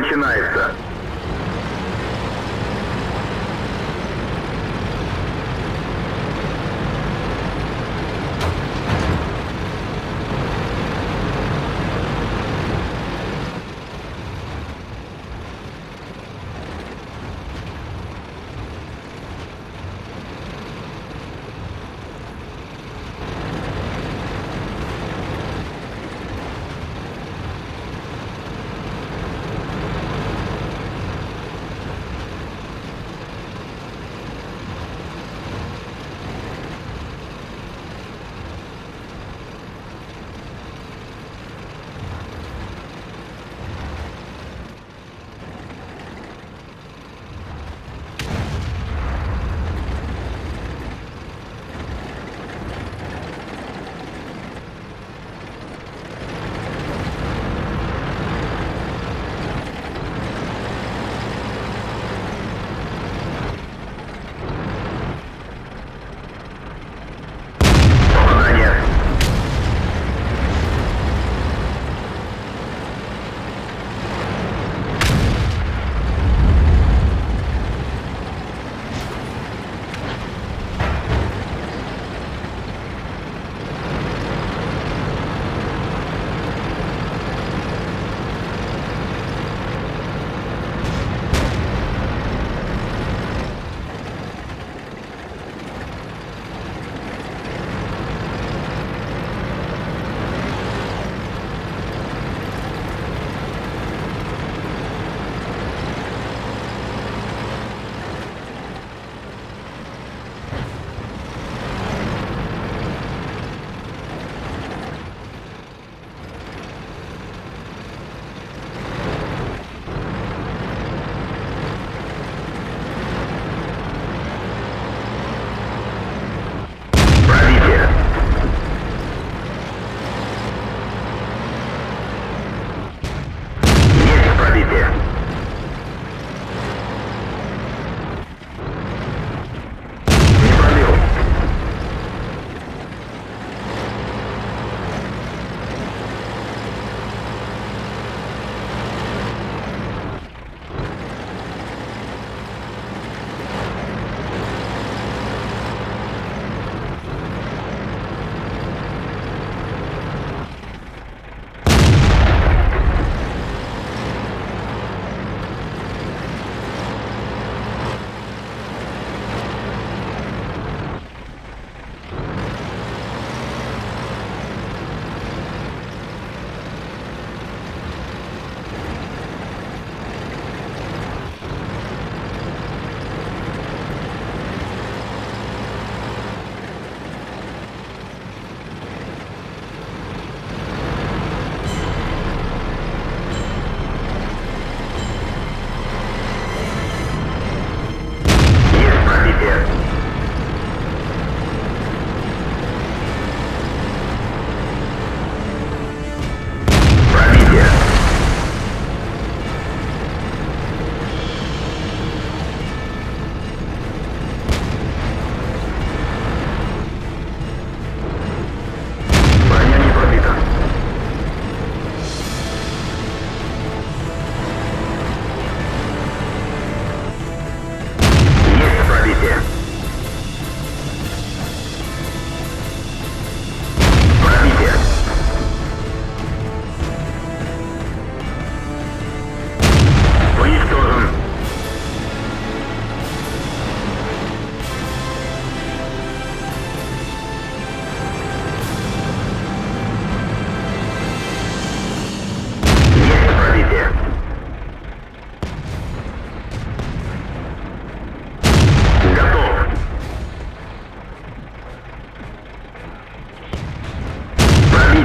начинается.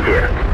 here.